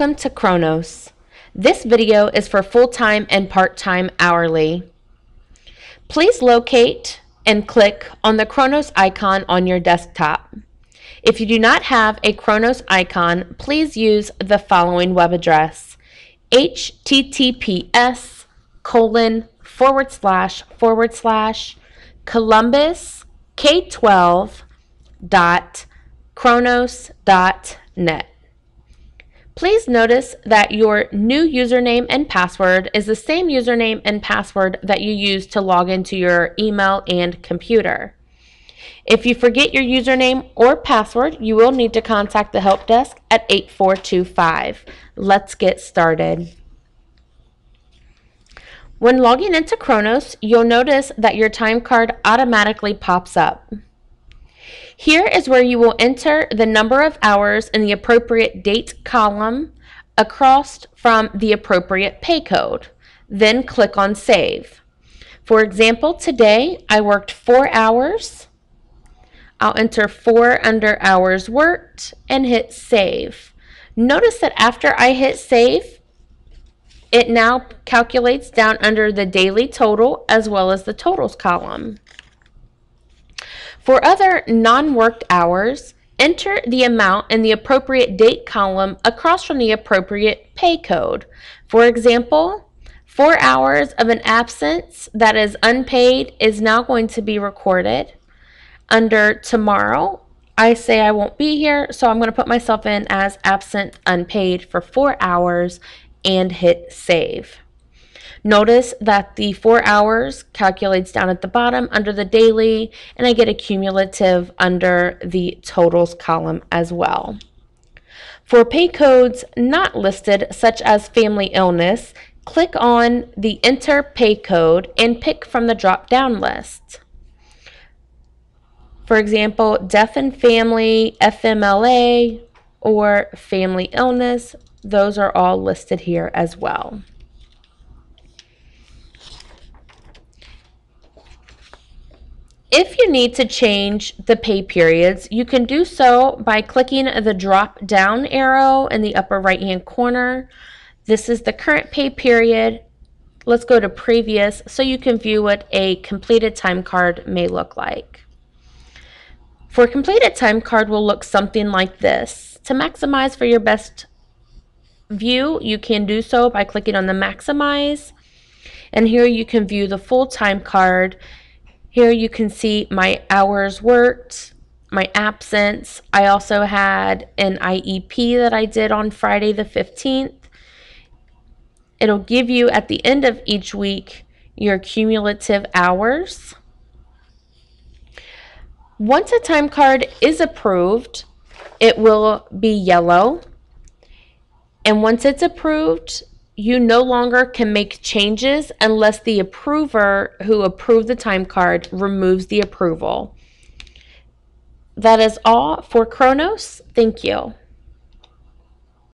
Welcome to Kronos. This video is for full-time and part-time hourly. Please locate and click on the Kronos icon on your desktop. If you do not have a Kronos icon, please use the following web address https colon forward slash forward slash columbus k12 dot kronos dot net. Please notice that your new username and password is the same username and password that you use to log into your email and computer. If you forget your username or password, you will need to contact the help desk at 8425. Let's get started. When logging into Kronos, you'll notice that your time card automatically pops up. Here is where you will enter the number of hours in the appropriate date column across from the appropriate pay code. Then click on Save. For example, today I worked four hours. I'll enter four under hours worked and hit Save. Notice that after I hit Save, it now calculates down under the daily total as well as the totals column. For other non-worked hours, enter the amount in the appropriate date column across from the appropriate pay code. For example, four hours of an absence that is unpaid is now going to be recorded. Under tomorrow, I say I won't be here, so I'm going to put myself in as absent unpaid for four hours and hit save. Notice that the four hours calculates down at the bottom under the daily, and I get a cumulative under the totals column as well. For pay codes not listed, such as family illness, click on the Enter Pay Code and pick from the drop-down list. For example, Death and Family, FMLA, or Family Illness, those are all listed here as well. If you need to change the pay periods, you can do so by clicking the drop down arrow in the upper right hand corner. This is the current pay period. Let's go to previous so you can view what a completed time card may look like. For completed time card will look something like this. To maximize for your best view, you can do so by clicking on the maximize. And here you can view the full time card here you can see my hours worked, my absence. I also had an IEP that I did on Friday the 15th. It'll give you at the end of each week your cumulative hours. Once a time card is approved, it will be yellow. And once it's approved, you no longer can make changes unless the approver who approved the time card removes the approval. That is all for Kronos. Thank you.